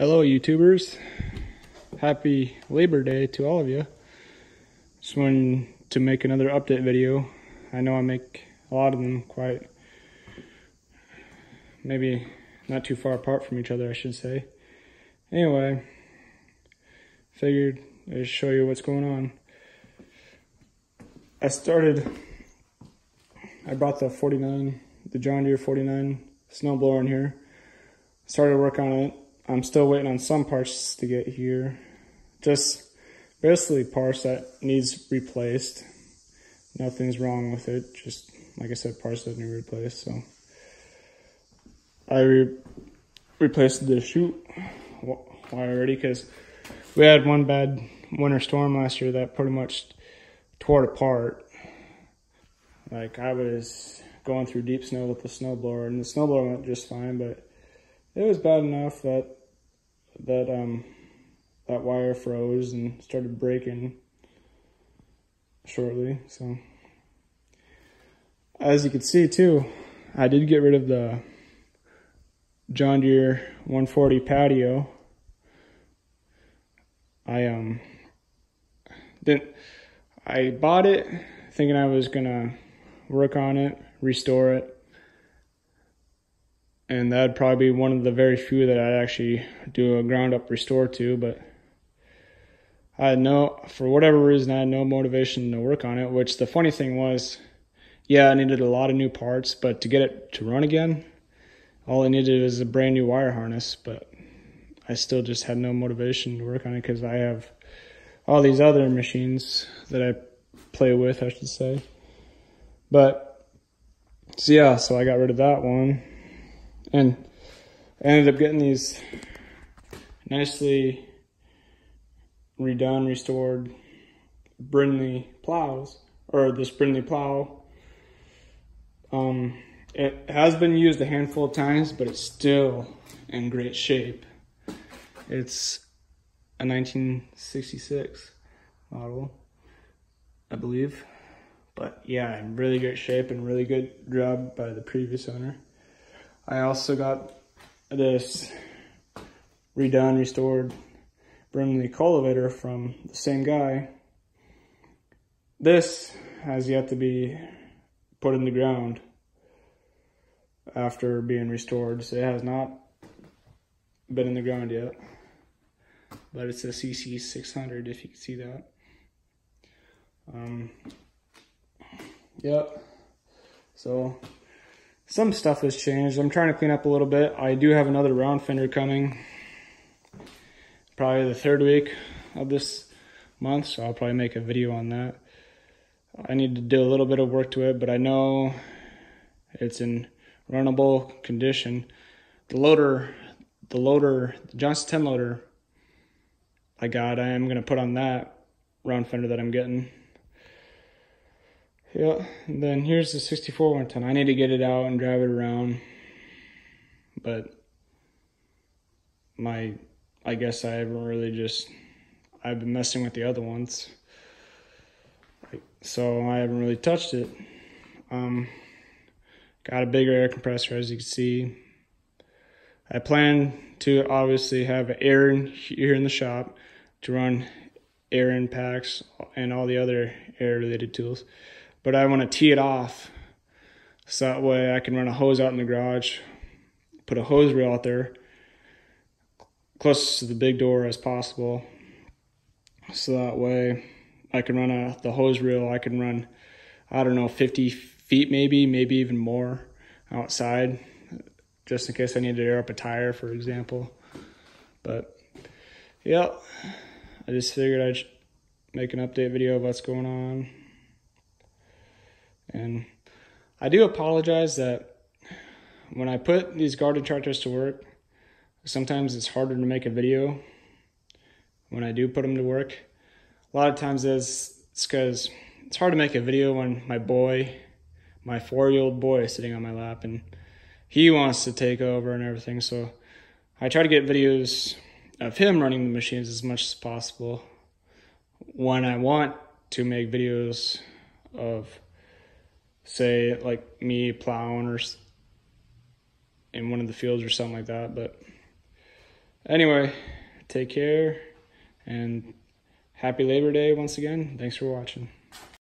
Hello, YouTubers. Happy Labor Day to all of you. Just wanted to make another update video. I know I make a lot of them quite, maybe not too far apart from each other, I should say. Anyway, figured I'd show you what's going on. I started, I brought the 49, the John Deere 49 snowblower in here. Started work on it I'm still waiting on some parts to get here. Just basically parts that needs replaced. Nothing's wrong with it. Just like I said, parts that need replaced. So I re replaced the chute already because we had one bad winter storm last year that pretty much tore it apart. Like I was going through deep snow with the snowblower and the snowblower went just fine, but it was bad enough that that um that wire froze and started breaking shortly. So as you can see too, I did get rid of the John Deere 140 patio. I um didn't I bought it thinking I was gonna work on it, restore it, and that'd probably be one of the very few that I'd actually do a ground up restore to. But I had no, for whatever reason, I had no motivation to work on it. Which the funny thing was, yeah, I needed a lot of new parts, but to get it to run again, all I needed was a brand new wire harness. But I still just had no motivation to work on it because I have all these other machines that I play with, I should say. But so yeah, so I got rid of that one and I ended up getting these nicely redone, restored Brinly plows, or this Brinly plow. Um, it has been used a handful of times, but it's still in great shape. It's a 1966 model, I believe. But yeah, in really great shape and really good job by the previous owner. I also got this redone, restored Brinly cultivator from the same guy. This has yet to be put in the ground after being restored. So it has not been in the ground yet. But it's a CC600 if you can see that. Um, yep. So some stuff has changed. I'm trying to clean up a little bit. I do have another round fender coming. Probably the third week of this month, so I'll probably make a video on that. I need to do a little bit of work to it, but I know it's in runnable condition. The loader, the loader, the Johnson 10 loader I got, I am going to put on that round fender that I'm getting. Yeah, then here's the 64 110. I need to get it out and drive it around. But my, I guess I haven't really just, I've been messing with the other ones. So I haven't really touched it. Um, got a bigger air compressor as you can see. I plan to obviously have air in here in the shop to run air impacts and all the other air related tools but I want to tee it off so that way I can run a hose out in the garage, put a hose reel out there close to the big door as possible. So that way I can run a, the hose reel, I can run, I don't know, 50 feet maybe, maybe even more outside, just in case I need to air up a tire, for example. But yeah, I just figured I'd make an update video of what's going on. And I do apologize that when I put these garden tractors to work, sometimes it's harder to make a video when I do put them to work. A lot of times is it's because it's hard to make a video when my boy, my four-year-old boy is sitting on my lap and he wants to take over and everything. So I try to get videos of him running the machines as much as possible when I want to make videos of say like me plowing or in one of the fields or something like that. But anyway, take care and happy Labor Day once again. Thanks for watching.